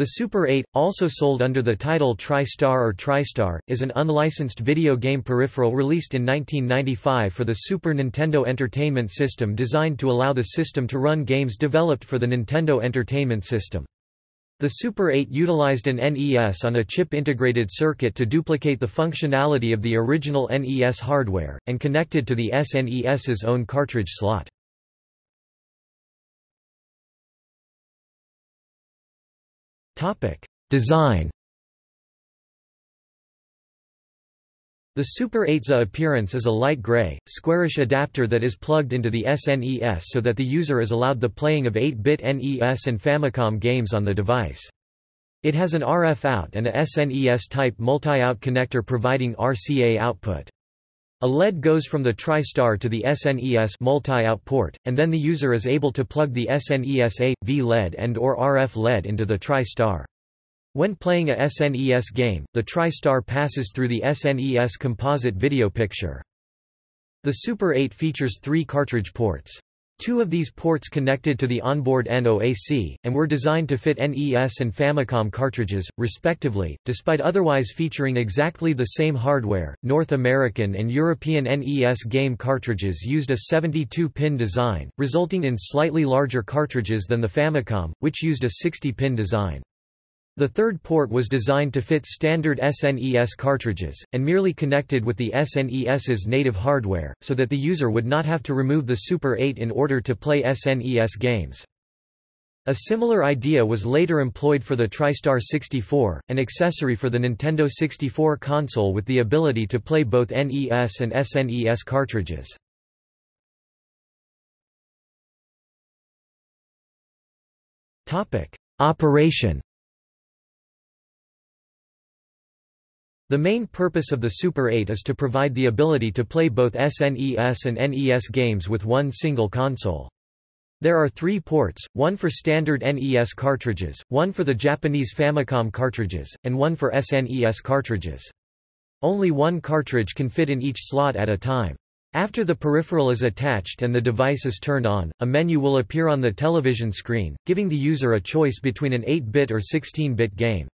The Super 8, also sold under the title TriStar or TriStar, is an unlicensed video game peripheral released in 1995 for the Super Nintendo Entertainment System designed to allow the system to run games developed for the Nintendo Entertainment System. The Super 8 utilized an NES on a chip-integrated circuit to duplicate the functionality of the original NES hardware, and connected to the SNES's own cartridge slot. Design The Super 8's appearance is a light gray, squarish adapter that is plugged into the SNES so that the user is allowed the playing of 8-bit NES and Famicom games on the device. It has an RF out and a SNES-type multi-out connector providing RCA output. A lead goes from the TriStar to the SNES multi-out port, and then the user is able to plug the SNES A, V lead and or RF lead into the TriStar. When playing a SNES game, the TriStar passes through the SNES composite video picture. The Super 8 features three cartridge ports. Two of these ports connected to the onboard NOAC, and were designed to fit NES and Famicom cartridges, respectively, despite otherwise featuring exactly the same hardware. North American and European NES game cartridges used a 72-pin design, resulting in slightly larger cartridges than the Famicom, which used a 60-pin design. The third port was designed to fit standard SNES cartridges, and merely connected with the SNES's native hardware, so that the user would not have to remove the Super 8 in order to play SNES games. A similar idea was later employed for the TriStar 64, an accessory for the Nintendo 64 console with the ability to play both NES and SNES cartridges. Operation The main purpose of the Super 8 is to provide the ability to play both SNES and NES games with one single console. There are three ports, one for standard NES cartridges, one for the Japanese Famicom cartridges, and one for SNES cartridges. Only one cartridge can fit in each slot at a time. After the peripheral is attached and the device is turned on, a menu will appear on the television screen, giving the user a choice between an 8-bit or 16-bit game.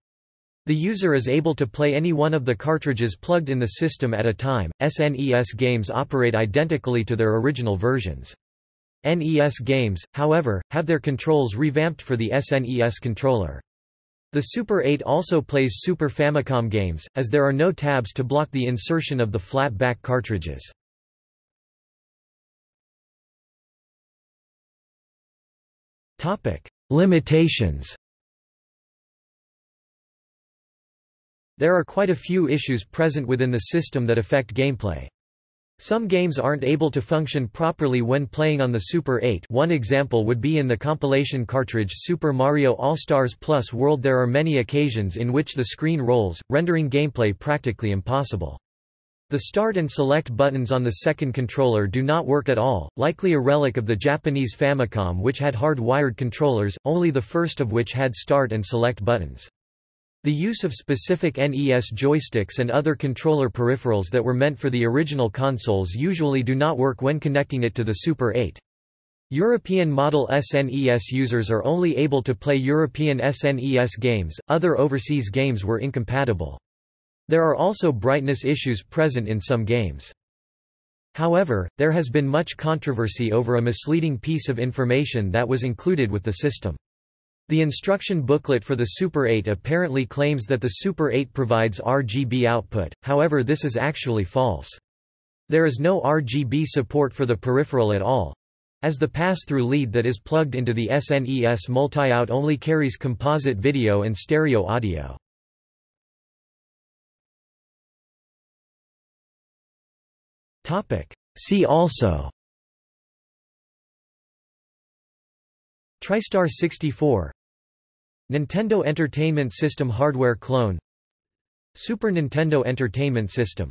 The user is able to play any one of the cartridges plugged in the system at a time. SNES games operate identically to their original versions. NES games, however, have their controls revamped for the SNES controller. The Super 8 also plays Super Famicom games, as there are no tabs to block the insertion of the flat-back cartridges. Limitations There are quite a few issues present within the system that affect gameplay. Some games aren't able to function properly when playing on the Super 8 one example would be in the compilation cartridge Super Mario All-Stars Plus World there are many occasions in which the screen rolls, rendering gameplay practically impossible. The start and select buttons on the second controller do not work at all, likely a relic of the Japanese Famicom which had hard-wired controllers, only the first of which had start and select buttons. The use of specific NES joysticks and other controller peripherals that were meant for the original consoles usually do not work when connecting it to the Super 8. European model SNES users are only able to play European SNES games, other overseas games were incompatible. There are also brightness issues present in some games. However, there has been much controversy over a misleading piece of information that was included with the system. The instruction booklet for the Super 8 apparently claims that the Super 8 provides RGB output, however this is actually false. There is no RGB support for the peripheral at all, as the pass-through lead that is plugged into the SNES multi-out only carries composite video and stereo audio. See also TriStar 64 Nintendo Entertainment System hardware clone. Super Nintendo Entertainment System